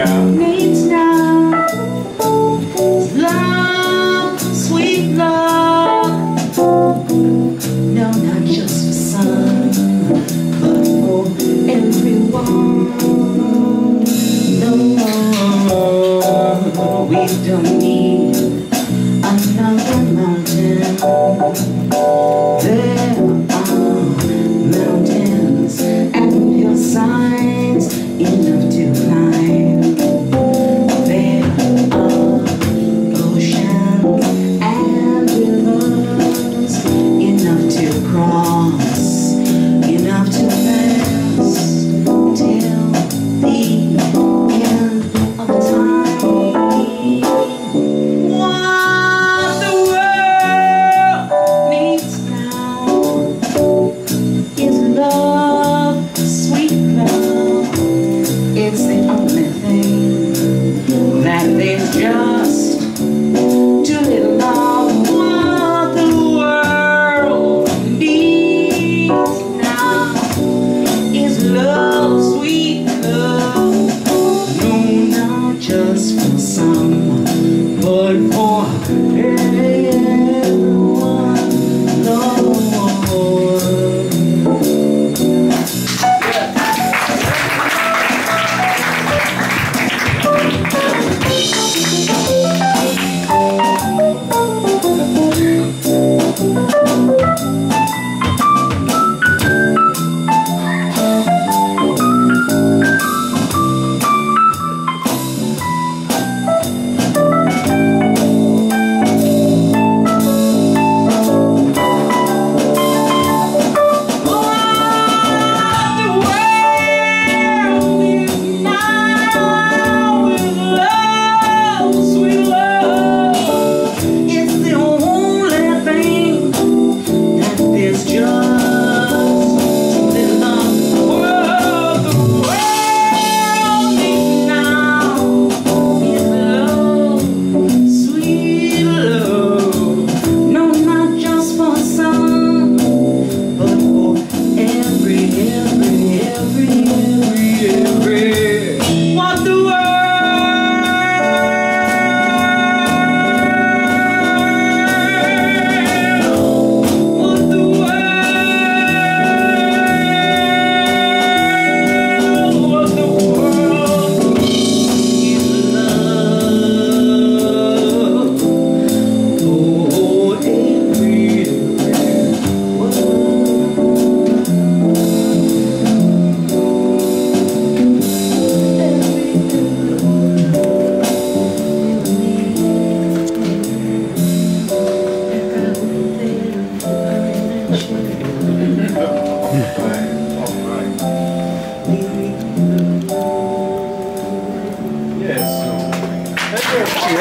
Now, love, sweet love. No, not just for some, but for everyone. No, we don't need another mountain.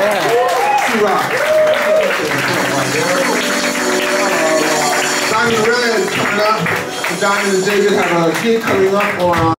Yeah. She. Diamond Red coming up. Diamond and David have a gig coming up on.